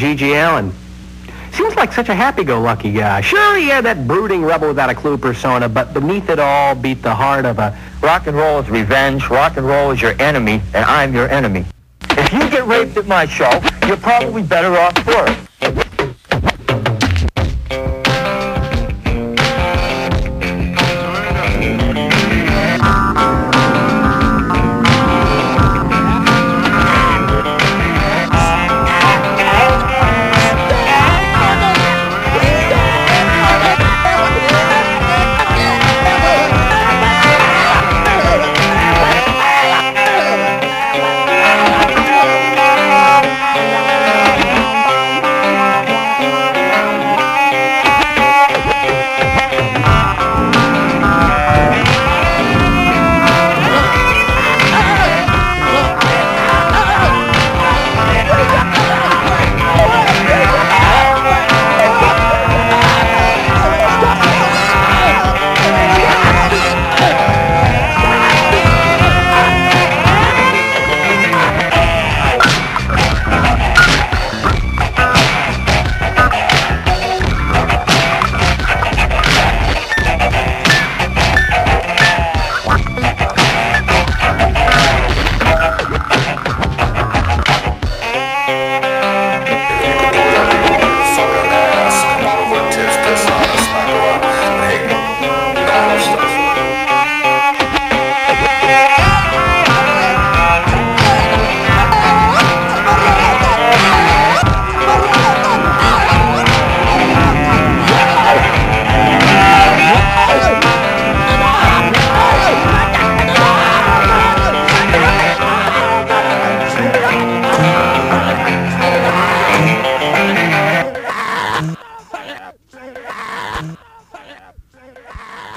G.G. Allin. Seems like such a happy-go-lucky guy. Sure, he had that brooding rebel without a clue persona, but beneath it all beat the heart of a... Rock and roll is revenge, rock and roll is your enemy, and I'm your enemy. If you get raped at my show, you're probably better off for it.